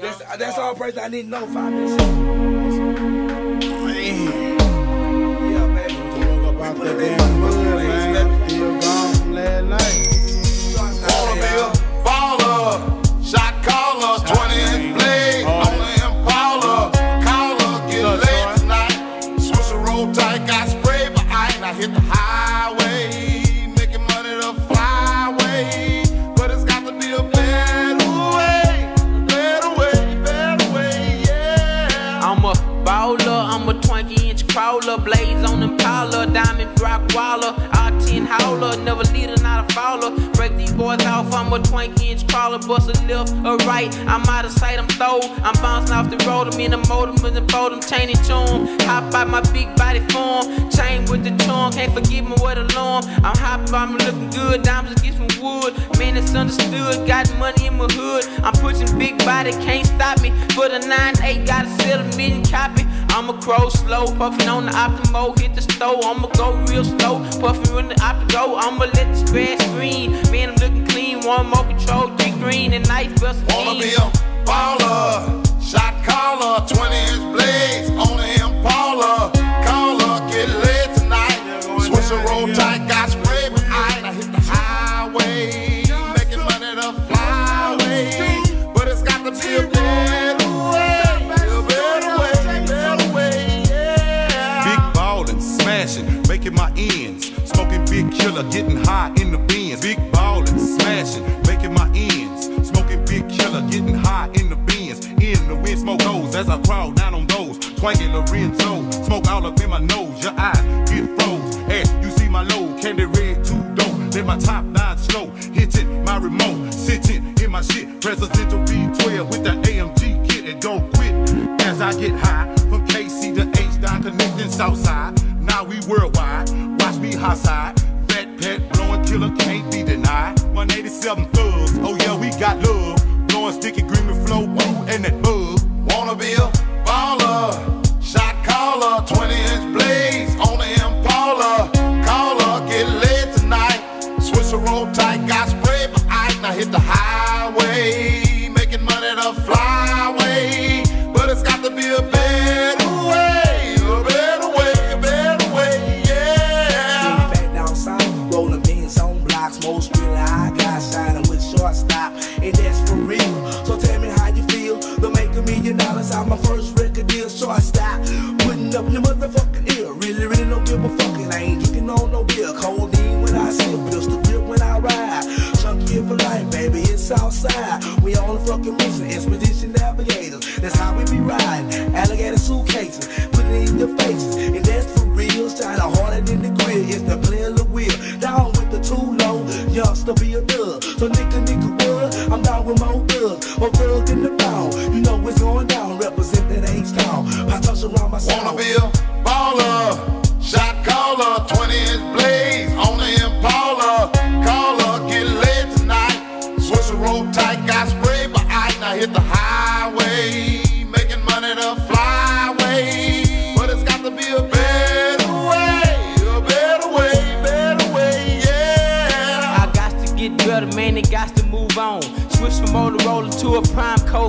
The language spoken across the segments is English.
That's, that's all person I need to know. Five minutes. Man. Yeah, baby. I'm a 20 inch crawler, blaze on Impala, diamond rock waller, R10 howler, never leader, not a fowler. Break these boys off, I'm a 20 inch crawler, bust a left or right. I'm out of sight, I'm throw, I'm bouncing off the road, I'm in the motor, with the boat, I'm chaining tune. Hop out my big body form, chain with the charm, can't forget me what alarm. I'm hot, I'm looking good, diamonds against some wood. Man, it's understood, got money in my hood. I'm pushing big body, can't stop me. For the 9-8, gotta sell a million copy. I'ma crow slow, puffin' on the Optimo, hit the stove. I'ma go real slow, puffin' when the Optimo. I'ma let the spread screen. Man, I'm looking clean, one more control, three green and nice Wanna be a baller, shot caller, 20 inch blades on the killer, getting high in the bins. Big ballin', smashing, making my ends. Smoking big killer, getting high in the bins. In the wind, smoke those as I crawl down on those. Twanging Lorenzo, smoke all up in my nose. Your eyes get froze. As you see my load, candy red, too dope. Let my top nine slow, hitting my remote, sitting in my shit. Presidential V12 with the AMG kit and don't quit as I get high. From KC to H down connecting Southside. Now we worldwide. Watch me high side. Killer can't be denied. 187 thugs. Oh yeah, we got love. Blowing sticky green with flow, blue and that bug. Wanna be a baller, up your motherfucking ear, really, really don't give a fuck. And I ain't drinking on no beer, codeine when I sip, pistol grip when I ride. Chunky for life, baby, it's outside. We on the fucking mission, expedition navigators. That's how we be riding. Alligator suitcases, putting it in your faces, and that's for real. Shine harder than the grill. It's the player the wheel. Down with the too low, youngster be a thug. So nigga, nigga, what? I'm down with my thugs. My thug in the I touch around my Wanna be a baller,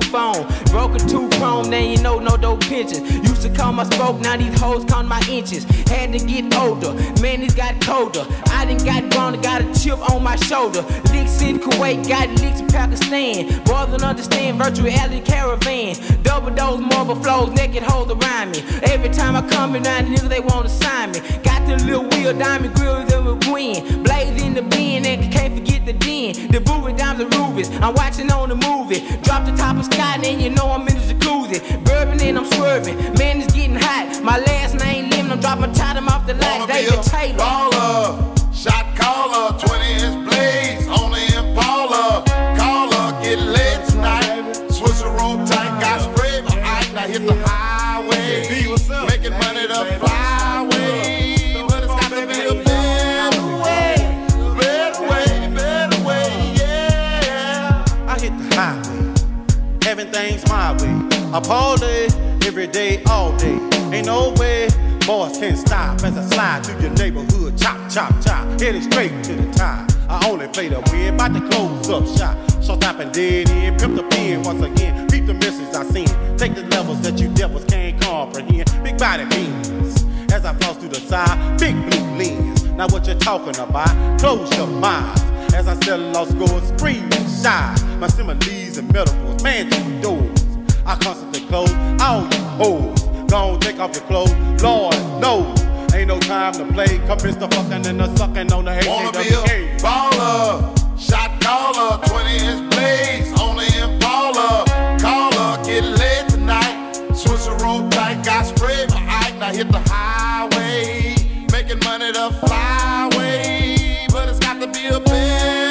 phone. Broken two chrome, then you know no dope pension. Used to call my spoke, now these hoes count my inches. Had to get older, man, it's got colder. I done got grown, got a chip on my shoulder. Licks in Kuwait, got licks in Pakistan. Boys don't understand virtual reality caravan. Double dose marble flows, naked hoes around me. Every time I come around, the niggas they wanna sign me. Got the little wheel, diamond grills of a win. Blaze in the bin, and can't forget the den. The booby diamonds and rubies. I'm watching on the. Drop the top of sky, and then you know I'm in the jacuzzi. Bourbon and I'm swerving. Man, it's getting hot. My last name Lim, I'm dropping time off the line. David Taylor. baller, shot caller, 20 inch blades on the Impala. Caller, get lit tonight. Switch a roll tight, got spray behind. I hit the things my way. I parlay every day, all day. Ain't no way boys can stop as I slide through your neighborhood. Chop, chop, chop, heading straight to the top. I only play the win, bout to close up shop. So stop and dead in, pimp the pen once again. Beat the message I seen. Take the levels that you devils can't comprehend. Big body beans. As I floss through the side, big blue lens. Now what you talking about? Close your mind. As I sell lost scores, scream and shy. My similes and metaphors, man, your clothes. Lord, no, ain't no time to play. Compass the fucking and the sucking on the hate. Wanna be a baller, shot caller, 20 inch blades on the Impala. Caller, get laid tonight. Switch the road tight, got spread my eye, now hit the highway. Making money to fly away, but it's got to be a bed.